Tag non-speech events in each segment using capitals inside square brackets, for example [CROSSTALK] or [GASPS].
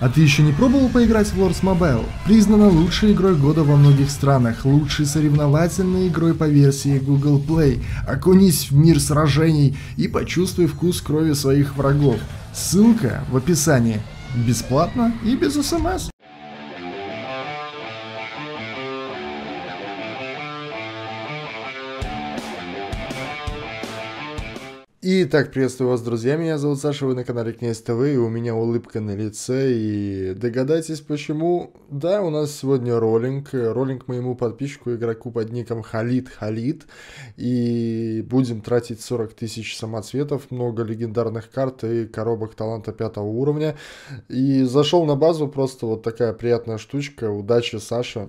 А ты еще не пробовал поиграть в Lords Mobile? Признана лучшей игрой года во многих странах, лучшей соревновательной игрой по версии Google Play. Окунись в мир сражений и почувствуй вкус крови своих врагов. Ссылка в описании. Бесплатно и без смс. Итак, приветствую вас, друзья, меня зовут Саша, вы на канале Князь ТВ, и у меня улыбка на лице, и догадайтесь почему. Да, у нас сегодня роллинг, роллинг моему подписчику, игроку под ником Халид Халид, и будем тратить 40 тысяч самоцветов, много легендарных карт и коробок таланта пятого уровня, и зашел на базу, просто вот такая приятная штучка, удачи, Саша,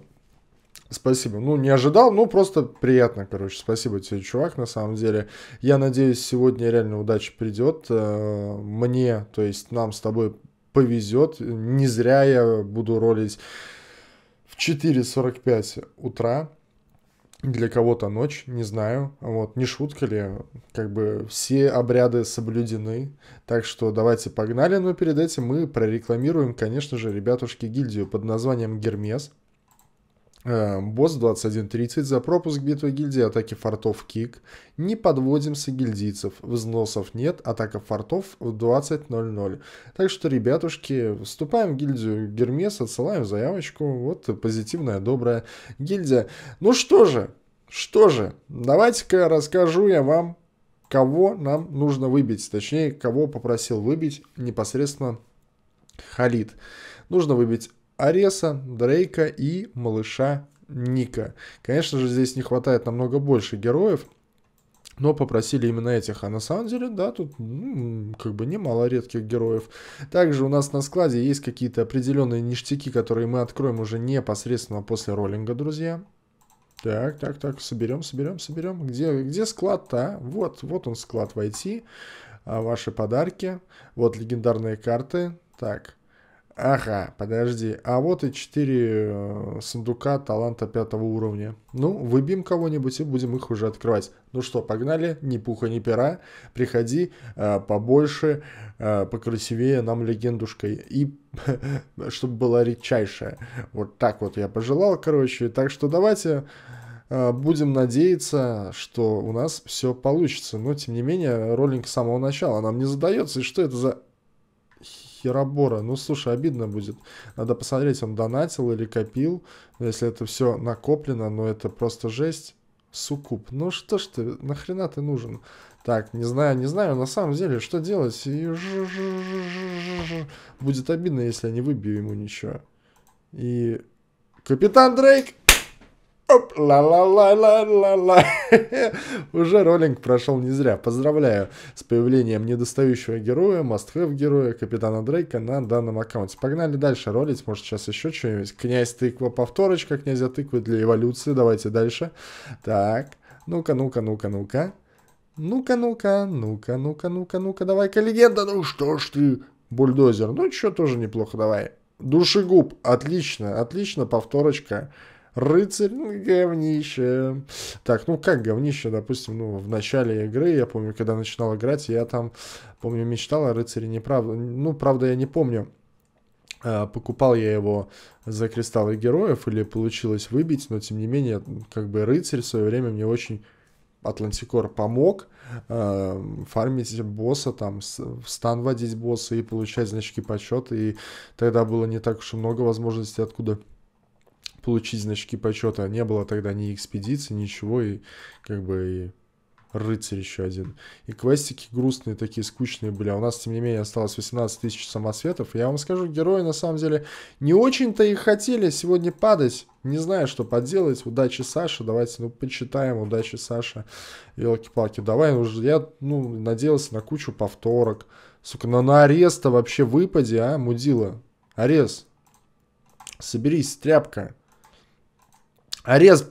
Спасибо. Ну, не ожидал, ну, просто приятно, короче. Спасибо тебе, чувак, на самом деле. Я надеюсь, сегодня реально удача придет. Э, мне, то есть нам с тобой повезет. Не зря я буду ролить в 4.45 утра. Для кого-то ночь, не знаю. Вот, не шутка ли, как бы все обряды соблюдены. Так что давайте погнали. Но перед этим мы прорекламируем, конечно же, ребятушки, гильдию под названием Гермес. Э, босс 21.30 за пропуск битвы гильдии атаки фортов кик. Не подводимся гильдийцев. Взносов нет. Атака фортов в 20.00. Так что, ребятушки, вступаем в гильдию Гермес, отсылаем заявочку. Вот позитивная, добрая гильдия. Ну что же, что же, давайте-ка расскажу я вам, кого нам нужно выбить. Точнее, кого попросил выбить непосредственно Халид. Нужно выбить Ареса, Дрейка и малыша Ника. Конечно же, здесь не хватает намного больше героев, но попросили именно этих. А на самом деле, да, тут ну, как бы немало редких героев. Также у нас на складе есть какие-то определенные ништяки, которые мы откроем уже непосредственно после роллинга, друзья. Так, так, так, соберем, соберем, соберем. Где, где склад-то, а? Вот, вот он склад войти. А, ваши подарки. Вот легендарные карты. Так, Ага, подожди. А вот и четыре э, сундука таланта пятого уровня. Ну, выбьем кого-нибудь и будем их уже открывать. Ну что, погнали. Ни пуха, ни пера. Приходи э, побольше, э, покрасивее нам легендушкой. И [LAUGHS] чтобы была редчайшая. Вот так вот я пожелал, короче. Так что давайте э, будем надеяться, что у нас все получится. Но, тем не менее, роллинг с самого начала нам не задается. И что это за херобора. Ну, слушай, обидно будет. Надо посмотреть, он донатил или копил. Если это все накоплено, но это просто жесть. Сукуп. Ну что ж ты, нахрена ты нужен? Так, не знаю, не знаю, на самом деле, что делать? Будет обидно, если я не выбью ему ничего. И... Капитан Дрейк! Оп, ла-ла-ла-ла-ла-ла. [LAUGHS] Уже роллинг прошел не зря. Поздравляю с появлением недостающего героя, must-have героя, капитана Дрейка на данном аккаунте. Погнали дальше ролить. Может, сейчас еще что-нибудь. Князь тыква, повторочка князя тыквы для эволюции. Давайте дальше. Так, ну-ка, ну-ка, ну-ка, ну-ка. Ну-ка, ну-ка, ну-ка, ну-ка, ну-ка, ну-ка, давай-ка легенда. Ну что ж ты, бульдозер. Ну, что, тоже неплохо, давай. Душегуб, отлично, отлично, повторочка. Рыцарь, ну, говнище. Так, ну как говнище, допустим, ну, в начале игры, я помню, когда начинал играть, я там, помню, мечтал о рыцаре, неправда. Ну, правда, я не помню, а, покупал я его за кристаллы героев или получилось выбить, но тем не менее, как бы рыцарь в свое время мне очень Атлантикор помог э, фармить босса, там, в стан водить босса и получать значки почета, и тогда было не так уж и много возможностей, откуда получить значки почета. Не было тогда ни экспедиции, ничего, и как бы и рыцарь еще один. И квестики грустные, такие скучные были. А у нас, тем не менее, осталось 18 тысяч самосветов. Я вам скажу, герои, на самом деле, не очень-то и хотели сегодня падать. Не знаю, что поделать. Удачи, Саша. Давайте, ну, почитаем. Удачи, Саша. Елки-палки. Давай уже. Я, ну, надеялся на кучу повторок. Сука, на, на ареста вообще выпади, а, мудила. Арест. Соберись, тряпка. Арез,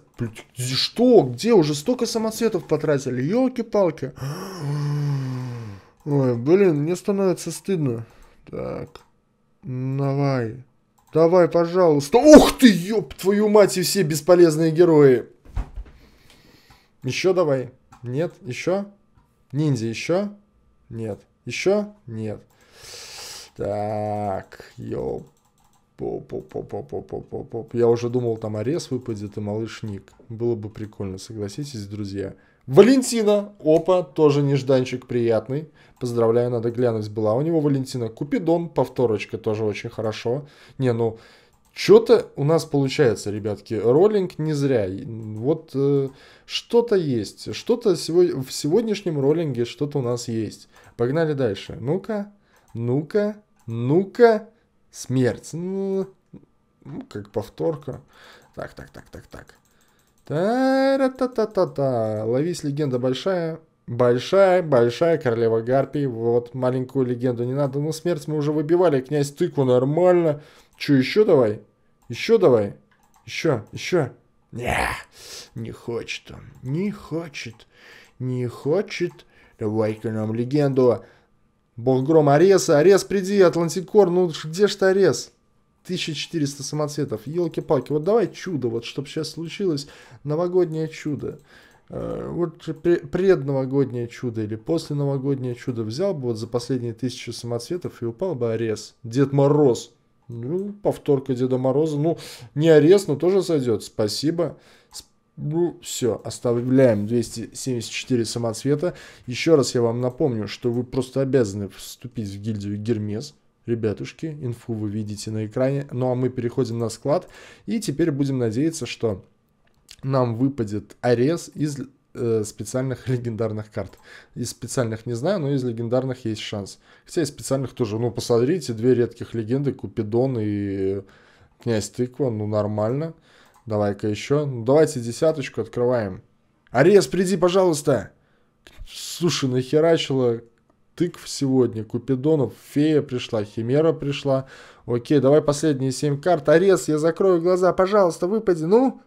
что? Где? Уже столько самоцветов потратили. Елки-палки. [GASPS] Ой, блин, мне становится стыдно. Так. Давай. Давай, пожалуйста. Ух ты, ёб твою мать, и все бесполезные герои. Еще давай. Нет, еще? Ниндзя еще? Нет. Еще? Нет. Так, йоу. Поп-поп-поп-поп-поп-поп. Я уже думал, там Арес выпадет и малыш Ник. Было бы прикольно, согласитесь, друзья. Валентина, опа, тоже нежданчик приятный. Поздравляю, надо глянуть, была у него Валентина. Купидон, повторочка, тоже очень хорошо. Не, ну, что-то у нас получается, ребятки. Роллинг не зря. Вот э, что-то есть. Что-то сего- в сегодняшнем роллинге что-то у нас есть. Погнали дальше. Ну-ка, ну-ка, ну-ка. Смерть. Ну, ну, как повторка. Так, так, так, так, так. Та-ра-та-та-та-та. Ловись, легенда большая. Большая, большая королева Гарпий. Вот маленькую легенду не надо. Ну, смерть мы уже выбивали. Князь тыкву нормально. Че, еще давай? Еще давай? Еще, еще. Не, не хочет он. Не хочет. Не хочет. Давай-ка нам легенду. Бог грома Ареса. Арес, приди, Атлантикор. Ну, где ж ты Арес? 1400 самоцветов. Елки-палки. Вот давай чудо, вот чтобы сейчас случилось новогоднее чудо. Э, вот предновогоднее чудо или после новогоднее чудо взял бы вот за последние тысячи самоцветов и упал бы Арес. Дед Мороз. Ну, повторка Деда Мороза. Ну, не Арес, но тоже сойдет. Спасибо. Ну, все, оставляем 274 самоцвета. Еще раз я вам напомню, что вы просто обязаны вступить в гильдию Гермес. Ребятушки, инфу вы видите на экране. Ну а мы переходим на склад. И теперь будем надеяться, что нам выпадет Арес из э, специальных легендарных карт. Из специальных не знаю, но из легендарных есть шанс. Хотя из специальных тоже. Ну, посмотрите, две редких легенды, Купидон и Князь Тыква, ну, нормально. Давай-ка еще. Ну, давайте десяточку открываем. Арес, приди, пожалуйста. Слушай, нахерачила тыкв сегодня, Купидонов, Фея пришла, Химера пришла. Окей, давай последние семь карт. Арес, я закрою глаза, пожалуйста, выпади. Ну?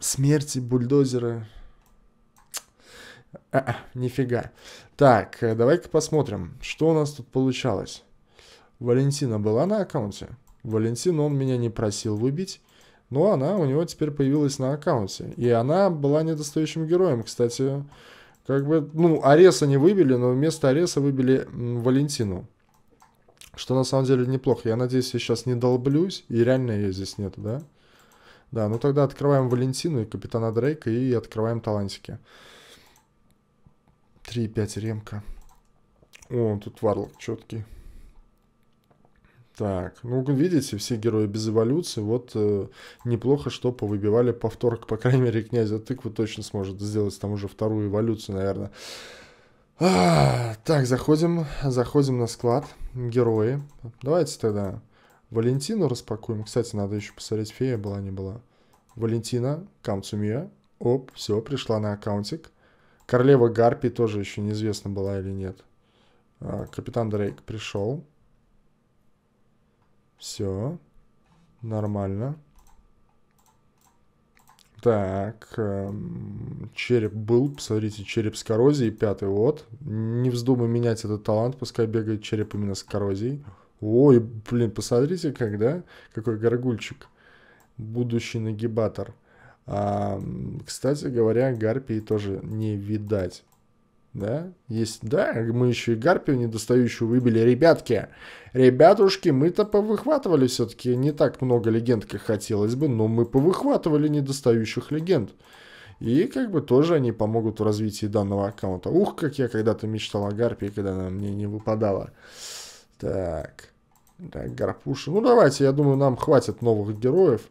Смерти, бульдозеры. А, -а нифига. Так, э, давай-ка посмотрим, что у нас тут получалось. Валентина была на аккаунте? Валентина он меня не просил выбить. Но она у него теперь появилась на аккаунте. И она была недостающим героем. Кстати, как бы, ну, Ареса не выбили, но вместо Ареса выбили Валентину. Что на самом деле неплохо. Я надеюсь, я сейчас не долблюсь. И реально ее здесь нет, да? Да, ну тогда открываем Валентину и Капитана Дрейка и открываем талантики. 3-5 ремка. О, тут Варлок четкий. Так, ну, видите, все герои без эволюции. Вот э, неплохо, что повыбивали повторок, по крайней мере, князя тыквы точно сможет сделать там уже вторую эволюцию, наверное. А, так, заходим, заходим на склад. Герои. Давайте тогда Валентину распакуем. Кстати, надо еще посмотреть, фея была, не была. Валентина, Камцумия. Оп, все, пришла на аккаунтик. Королева Гарпи тоже еще неизвестно была или нет. А, Капитан Дрейк пришел. Все. Нормально. Так, эм, череп был, посмотрите, череп с коррозией, пятый вот. Не вздумай менять этот талант, пускай бегает череп именно с коррозией. Ой, блин, посмотрите как, да? Какой горгульчик. Будущий нагибатор. А, кстати говоря, гарпии тоже не видать да, есть, да, мы еще и Гарпию недостающую выбили. Ребятки, ребятушки, мы-то повыхватывали все-таки не так много легенд, как хотелось бы, но мы повыхватывали недостающих легенд. И как бы тоже они помогут в развитии данного аккаунта. Ух, как я когда-то мечтал о Гарпии, когда она мне не выпадала. Так, так, Гарпуши. Ну давайте, я думаю, нам хватит новых героев,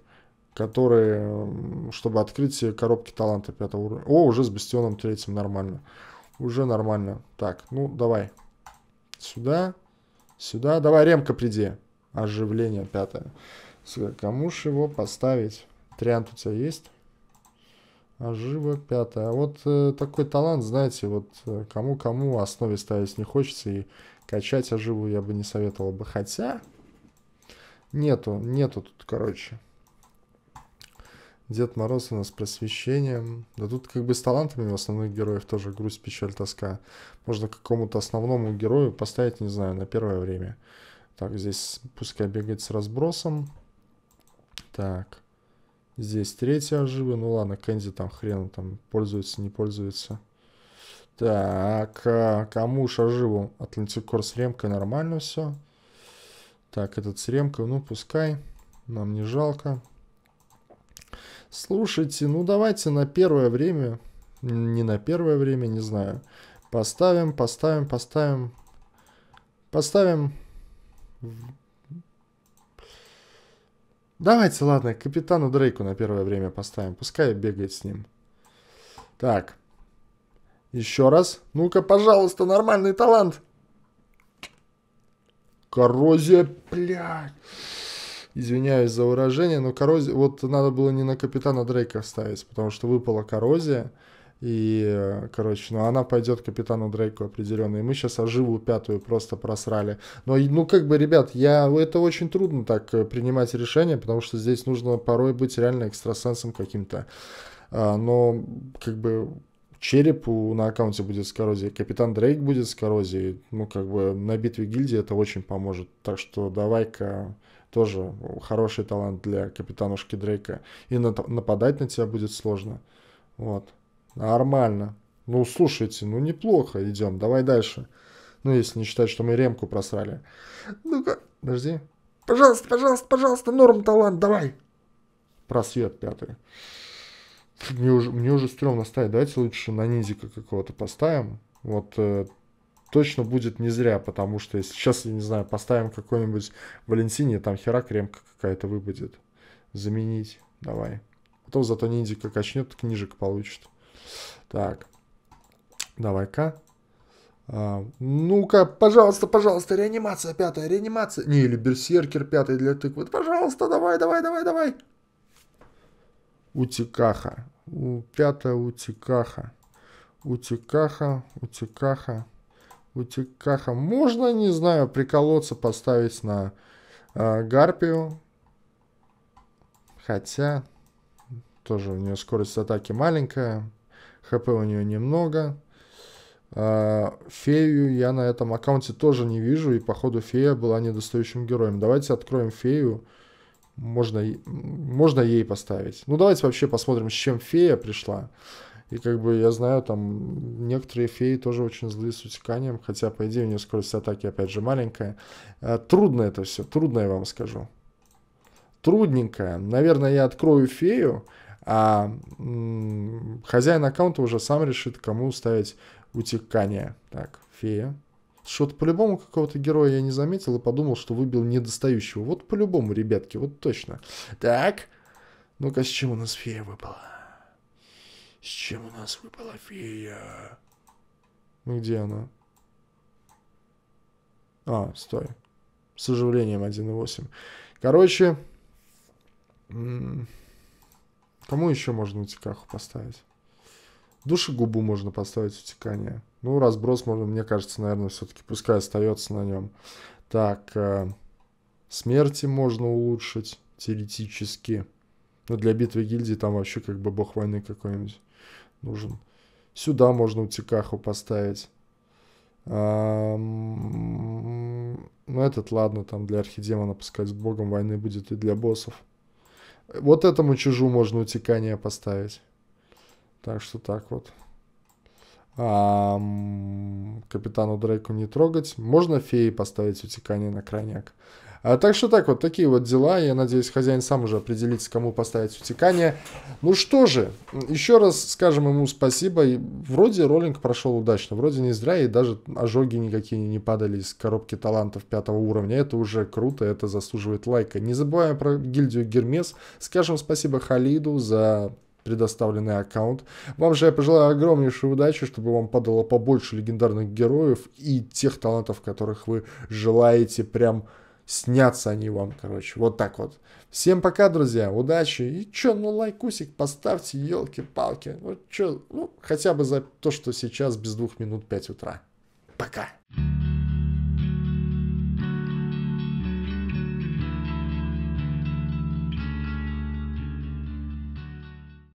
которые, чтобы открыть коробки таланта пятого уровня. О, уже с Бастионом третьим нормально. Уже нормально. Так, ну давай. Сюда. Сюда. Давай, ремка приди. Оживление пятое. Кому ж его поставить? Триант у тебя есть? Ожива пятое. Вот э, такой талант, знаете, вот э, кому-кому основе ставить не хочется. И качать оживу я бы не советовал бы. Хотя нету, нету тут, короче. Дед Мороз у нас просвещением. Да тут как бы с талантами у основных героев тоже грусть, печаль, тоска. Можно какому-то основному герою поставить, не знаю, на первое время. Так, здесь пускай бегает с разбросом. Так. Здесь третья оживы. Ну ладно, Кэнди там хрен там пользуется, не пользуется. Так, а кому Шаживу? Атлантикор с ремкой нормально все. Так, этот с ремкой, ну пускай. Нам не жалко. Слушайте, ну давайте на первое время, не на первое время, не знаю. Поставим, поставим, поставим, поставим. Давайте, ладно, капитану Дрейку на первое время поставим. Пускай бегает с ним. Так. Еще раз. Ну-ка, пожалуйста, нормальный талант. Коррозия, блядь. Извиняюсь за выражение, но коррозия... Вот надо было не на капитана Дрейка ставить, потому что выпала коррозия. И, короче, ну она пойдет капитану Дрейку определенно. И мы сейчас оживу пятую просто просрали. Но, ну, как бы, ребят, я, это очень трудно так э, принимать решение, потому что здесь нужно порой быть реально экстрасенсом каким-то. А, но, как бы, Череп на аккаунте будет с коррозией, Капитан Дрейк будет с коррозией. Ну, как бы на битве гильдии это очень поможет. Так что давай-ка тоже хороший талант для капитанушки Дрейка. И нападать на тебя будет сложно. Вот. Нормально. Ну, слушайте, ну неплохо идем. Давай дальше. Ну, если не считать, что мы ремку просрали. Ну-ка, подожди. Пожалуйста, пожалуйста, пожалуйста, норм талант, давай. Просвет пятый. Мне уже, мне уже стрёмно ставить. Давайте лучше на низика какого-то поставим. Вот э, точно будет не зря, потому что если сейчас, я не знаю, поставим какой-нибудь Валентине, там хера кремка какая-то выпадет. Заменить. Давай. А то зато ниндзика качнет, книжек получит. Так. Давай-ка. А, ну-ка, пожалуйста, пожалуйста, реанимация пятая, реанимация. Не, или берсеркер пятый для тыквы. Пожалуйста, давай, давай, давай, давай. Утикаха. У, пятая утикаха. Утикаха, утикаха, утикаха. Можно, не знаю, приколоться, поставить на э, гарпию. Хотя, тоже у нее скорость атаки маленькая. ХП у нее немного. А, фею я на этом аккаунте тоже не вижу, и походу фея была недостающим героем. Давайте откроем фею можно, можно ей поставить. Ну, давайте вообще посмотрим, с чем фея пришла. И как бы я знаю, там некоторые феи тоже очень злые с утеканием, хотя, по идее, у нее скорость атаки, опять же, маленькая. А, трудно это все, трудно я вам скажу. Трудненькое. Наверное, я открою фею, а хозяин аккаунта уже сам решит, кому ставить утекание. Так, фея. Что-то по-любому какого-то героя я не заметил и подумал, что выбил недостающего. Вот по-любому, ребятки, вот точно. Так, ну-ка, с чем у нас фея выпала? С чем у нас выпала фея? Ну, где она? А, стой. С оживлением 1.8. Короче, кому еще можно утекаху поставить? Душегубу можно поставить утекание. Ну, разброс можно, мне кажется, наверное, все-таки пускай остается на нем. Так, э, смерти можно улучшить теоретически. Но для битвы гильдии там вообще как бы бог войны какой-нибудь нужен. Сюда можно утекаху поставить. Ну, этот, ладно, там для архидемона пускай с богом войны будет и для боссов. Вот этому чужу можно утекание поставить. Так что так вот. А, капитану Дрейку не трогать. Можно феи поставить утекание на крайняк. А, так что так вот, такие вот дела. Я надеюсь, хозяин сам уже определится, кому поставить утекание. Ну что же, еще раз скажем ему спасибо. И вроде роллинг прошел удачно, вроде не зря, и даже ожоги никакие не падали из коробки талантов пятого уровня. Это уже круто, это заслуживает лайка. Не забываем про гильдию Гермес. Скажем спасибо Халиду за предоставленный аккаунт. Вам же я пожелаю огромнейшей удачи, чтобы вам падало побольше легендарных героев и тех талантов, которых вы желаете прям снятся они вам, короче. Вот так вот. Всем пока, друзья, удачи. И чё, ну лайкусик поставьте, елки-палки. Ну чё, ну хотя бы за то, что сейчас без двух минут 5 утра. Пока.